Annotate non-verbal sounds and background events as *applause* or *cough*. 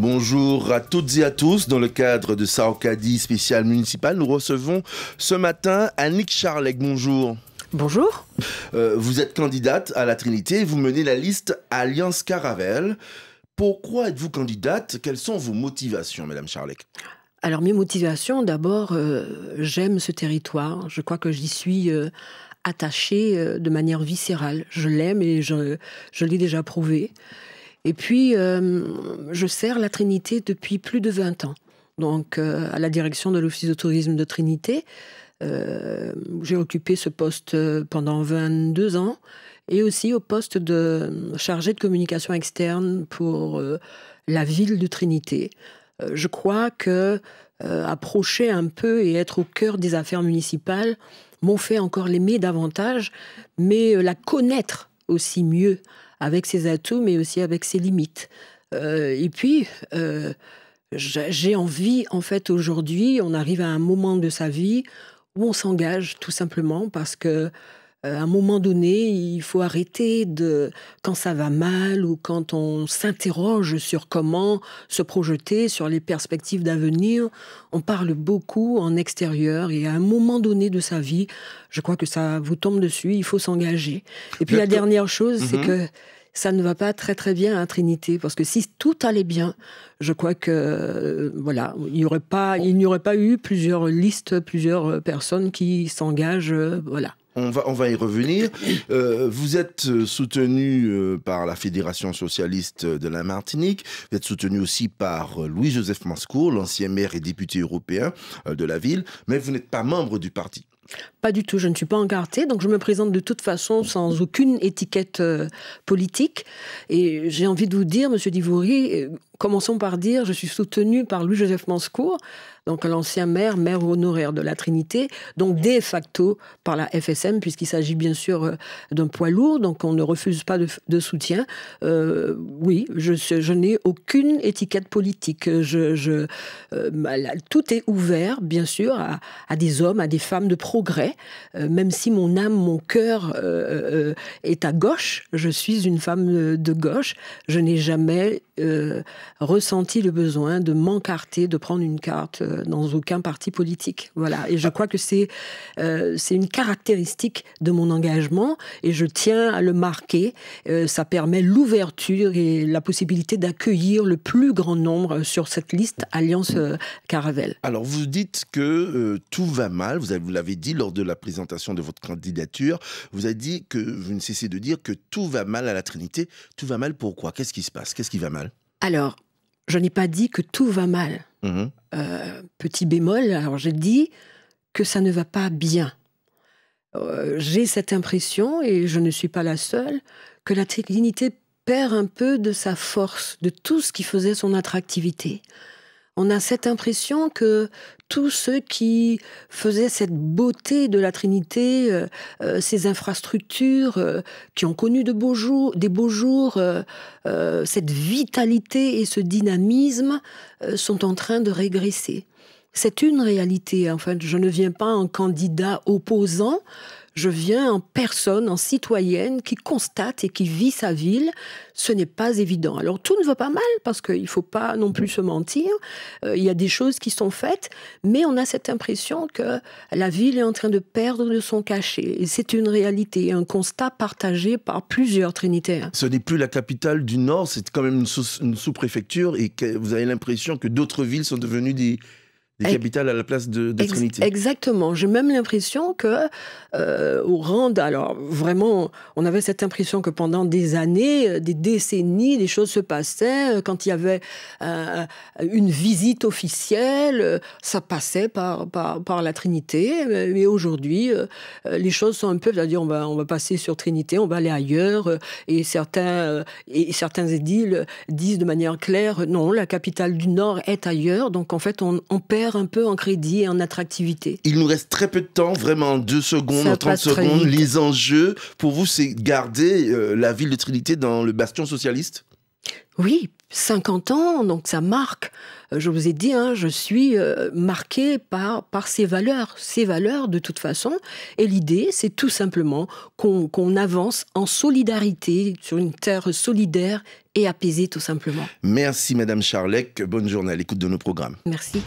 Bonjour à toutes et à tous. Dans le cadre de Saokadi spécial municipal, nous recevons ce matin Annick Charlec. Bonjour. Bonjour. Euh, vous êtes candidate à la Trinité et vous menez la liste Alliance Caravelle. Pourquoi êtes-vous candidate? Quelles sont vos motivations, Madame Charlec Alors mes motivations, d'abord, euh, j'aime ce territoire. Je crois que j'y suis euh, attachée de manière viscérale. Je l'aime et je, je l'ai déjà prouvé. Et puis, je sers la Trinité depuis plus de 20 ans. Donc, à la direction de l'Office de tourisme de Trinité. Euh, j'ai occupé ce poste euh, pendant 22 ans et aussi au poste de chargé de communication externe pour euh, la ville de Trinité. je crois que approcher un peu et être au cœur des affaires municipales m'ont fait encore l'aimer davantage, mais la connaître aussi mieux avec ses atouts, mais aussi avec ses limites. et puis, j'ai envie, en fait, aujourd'hui, on arrive à un moment de sa vie où on s'engage tout simplement parce que euh, à un moment donné, il faut arrêter de, quand ça va mal ou quand on s'interroge sur comment se projeter, sur les perspectives d'avenir, on parle beaucoup en extérieur et à un moment donné de sa vie, je crois que ça vous tombe dessus, il faut s'engager. Et puis la dernière chose, c'est mhm. que ça ne va pas très très bien à Trinité parce que si tout allait bien, je crois que euh, voilà, il n'y aurait pas il n'y aurait pas eu plusieurs listes, plusieurs personnes qui s'engagent, euh, voilà. On va, on va y revenir. *coughs* Euh, vous êtes soutenu par la Fédération socialiste de la Martinique. Vous êtes soutenu aussi par Louis-Joseph Mascour, l'ancien maire et député européen de la ville. Mais vous n'êtes pas membre du parti. Pas du tout, je ne suis pas encartée, donc je me présente de toute façon sans aucune étiquette euh, politique. Et j'ai envie de vous dire, Monsieur Divoury, euh, commençons par dire, je suis soutenu par Louis-Joseph Manscourt, donc l'ancien maire, maire honoraire de la Trinité, donc de facto par la FSM, puisqu'il s'agit bien sûr euh, d'un poids lourd, donc on ne refuse pas de, soutien. Euh, oui, je, n'ai aucune étiquette politique. Euh, tout est ouvert, bien sûr, à, des hommes, à des femmes de progrès, même si mon âme, mon cœur est à gauche, je suis une femme de gauche, je n'ai jamais ressenti le besoin de m'encarter, de prendre une carte dans aucun parti politique. Voilà. Et je crois que c'est euh, c'est une caractéristique de mon engagement et je tiens à le marquer. Euh, ça permet l'ouverture et la possibilité d'accueillir le plus grand nombre sur cette liste Alliance euh, Caravelle. Alors vous dites que tout va mal. Vous l'avez dit lors de la présentation de votre candidature. Vous avez dit que vous ne cessez de dire que tout va mal à la Trinité. Tout va mal pourquoi? Qu'est-ce qui se passe? Qu'est-ce qui va mal? Alors, je n'ai pas dit que tout va mal. Mhm. Euh, petit bémol, alors j'ai dit que ça ne va pas bien. Euh, j'ai cette impression, et je ne suis pas la seule, que la Trinité perd un peu de sa force, de tout ce qui faisait son attractivité on a cette impression que tous ceux qui faisaient cette beauté de la Trinité, euh, euh, ces infrastructures euh, qui ont connu de beaux jours, des beaux jours, cette vitalité et ce dynamisme sont en train de régresser. C'est une réalité. En fait, je ne viens pas en candidat opposant je viens en personne, en citoyenne, qui constate et qui vit sa ville. Ce n'est pas évident. Alors tout ne va pas mal parce qu'il ne faut pas non plus se mentir. Euh, il y a des choses qui sont faites, mais on a cette impression que la ville est en train de perdre de son cachet. Et c'est une réalité, un constat partagé par plusieurs Trinitaires. Ce n'est plus la capitale du Nord, c'est quand même une sous-préfecture et vous avez l'impression que d'autres villes sont devenues des des capitales à la place de, Trinité. Exactement. J'ai même l'impression que euh, au rang, alors vraiment, on avait cette impression que pendant des années, euh, des décennies, des choses se passaient. Euh, quand il y avait une visite officielle, ça passait par, par, la Trinité. Mais aujourd'hui, les choses sont un peu, c'est-à-dire on va, on va passer sur Trinité, on va aller ailleurs. Et certains, et certains édiles disent de manière claire, non, la capitale du Nord est ailleurs. Donc en fait, on, on perd un peu en crédit et en attractivité. Il nous reste très peu de temps, vraiment deux secondes, 30 secondes. Les enjeux, pour vous, c'est garder euh, la ville de Trinité dans le bastion socialiste? Oui, 50 ans, donc ça marque. Euh, je vous ai dit, hein, je suis euh, marqué par, par ces valeurs, ces valeurs de toute façon. Et l'idée, c'est tout simplement qu'on avance en solidarité, sur une terre solidaire et apaisée, tout simplement. Merci, Madame Charlec. Bonne journée à l'écoute de nos programmes. Merci.